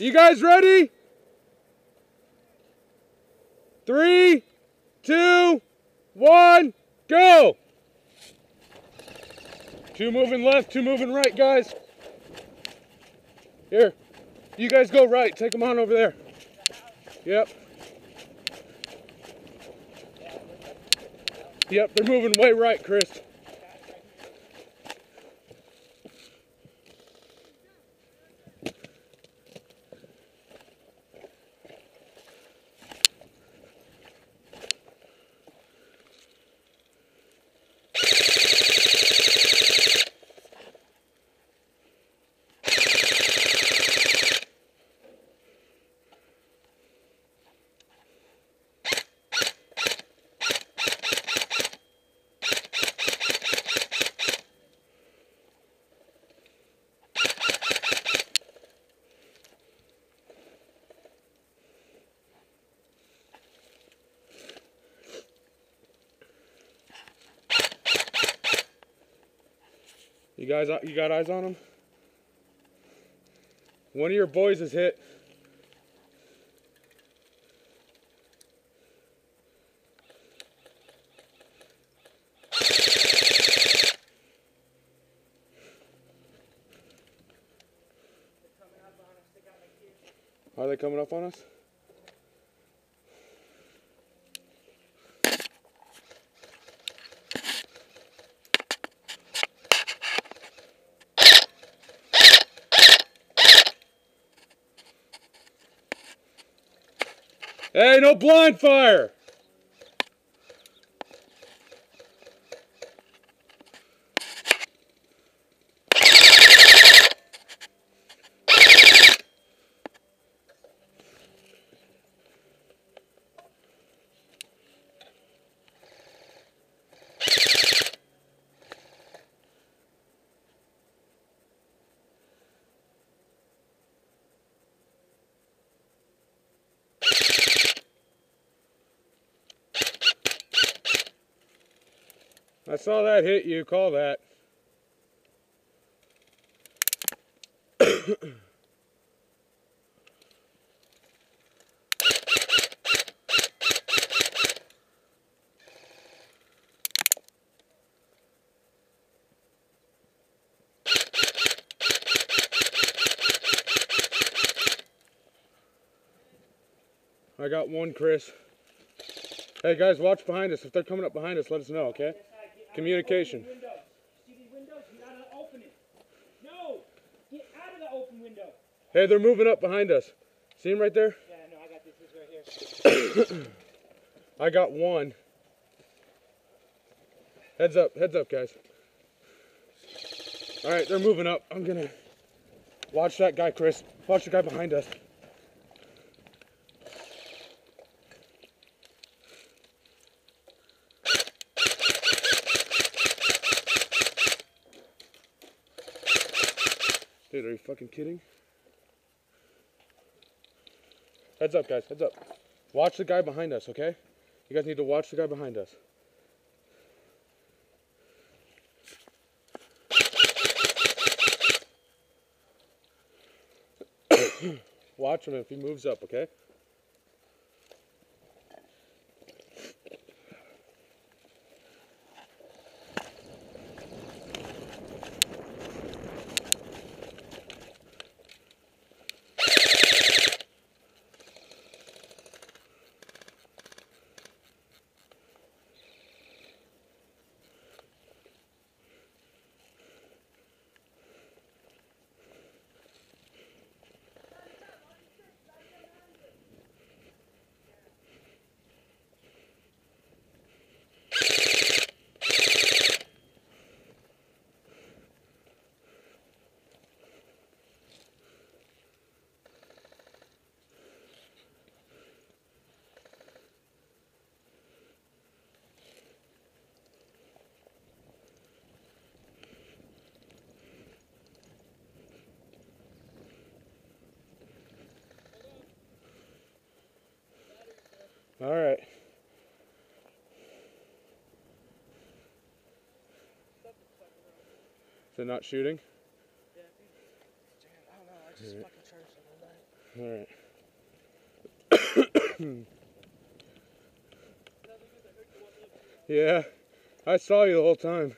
You guys ready? Three, two, one, go! Two moving left, two moving right, guys. Here, you guys go right. Take them on over there. Yep. Yep, they're moving way right, Chris. You guys, uh, you got eyes on him? One of your boys is hit. Are they coming up on us? Hey, no blind fire! I saw that hit you. Call that. I got one, Chris. Hey guys, watch behind us. If they're coming up behind us, let us know, okay? Communication. See these windows? Get out of the opening. No! Get out of the open window. Hey, they're moving up behind us. See him right there? Yeah, no, I got this. This right here. I got one. Heads up, heads up, guys. All right, they're moving up. I'm gonna watch that guy, Chris. Watch the guy behind us. Dude, are you fucking kidding? Heads up, guys, heads up. Watch the guy behind us, okay? You guys need to watch the guy behind us. watch him if he moves up, okay? All right. It not shooting? Don't know. All right. yeah, I saw you the whole time.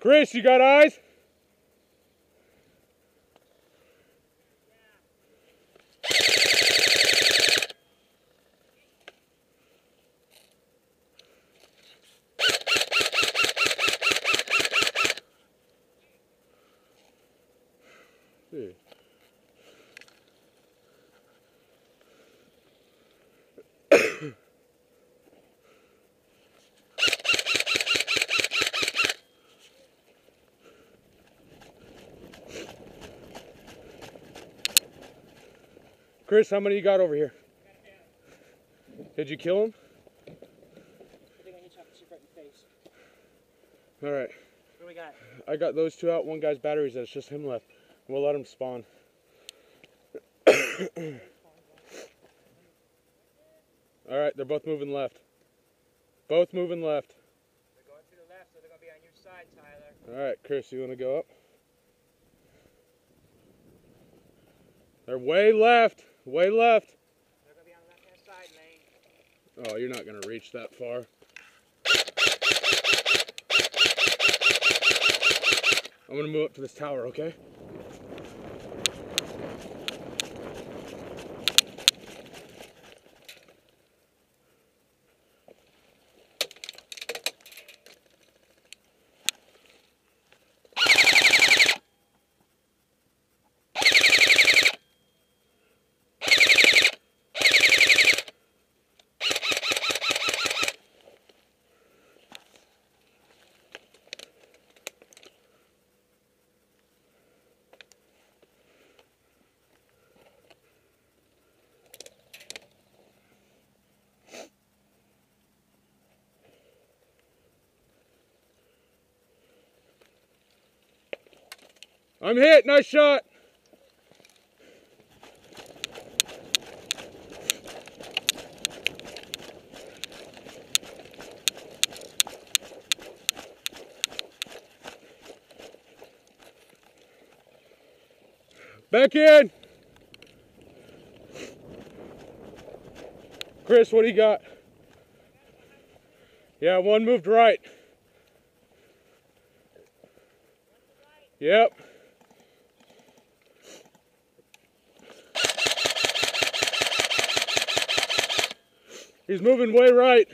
Chris, you got eyes? Chris, how many you got over here? Did you kill him? I think I hit you off the right in the face. All right. What do we got? I got those two out. One guy's batteries. It's just him left. We'll let them spawn. All right, they're both moving left. Both moving left. They're going to the left, so they're going to be on your side, Tyler. All right, Chris, you want to go up? They're way left. Way left. They're going to be on the left-hand side lane. Oh, you're not going to reach that far. I'm to move up to this tower, okay? I'm hit. Nice shot. Back in. Chris, what do you got? Yeah, one moved right. Yep. He's moving way right.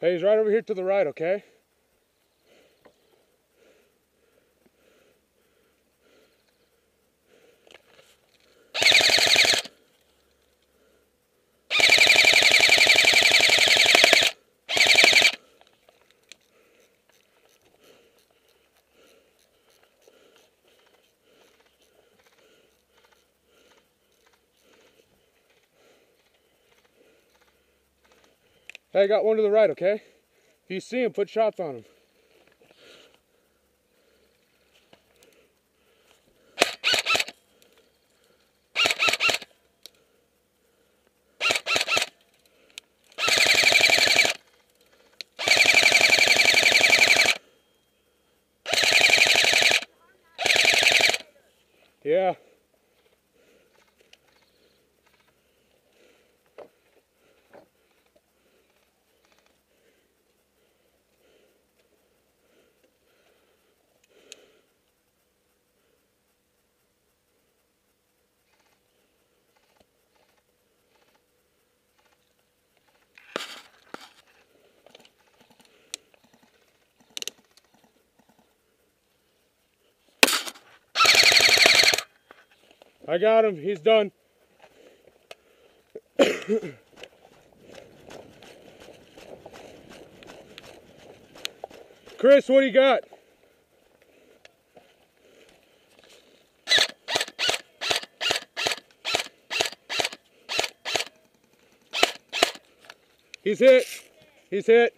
Hey, he's right over here to the right, okay? Hey, I got one to the right, okay? If you see him, put shots on him. Yeah. I got him. He's done. Chris, what do you got? He's hit. He's hit.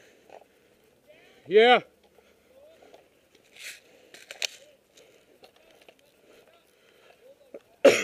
Yeah.